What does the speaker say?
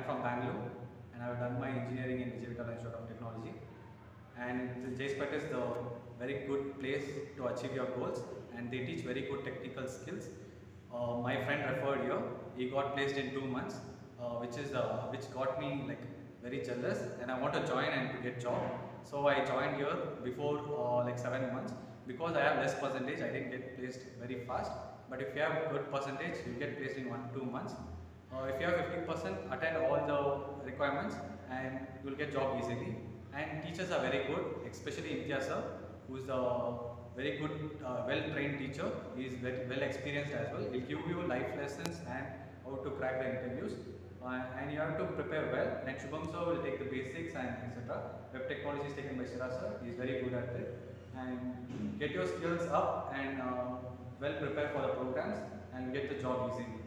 am from Bangalore and I have done my engineering in Vijay Institute of Technology. And JSpiders is the very good place to achieve your goals and they teach very good technical skills. Uh, my friend referred here, he got placed in two months, uh, which is uh, which got me like very jealous and I want to join and to get job. So I joined here before uh, like seven months because I have less percentage. I didn't get placed very fast. But if you have good percentage, you get placed in one two months. Uh, if you have 50%, attend all the requirements and you will get job easily. And teachers are very good, especially Imtiaz sir, who is a very good, uh, well-trained teacher. He is very well experienced as well. He'll give you life lessons and how to crack the interviews. Uh, and you have to prepare well. And Shubham sir will take the basics and etc. Web technology is taken by Shira sir. He is very good at it. And get your skills up and uh, well prepare for the programs and get the job easily.